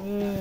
Hum.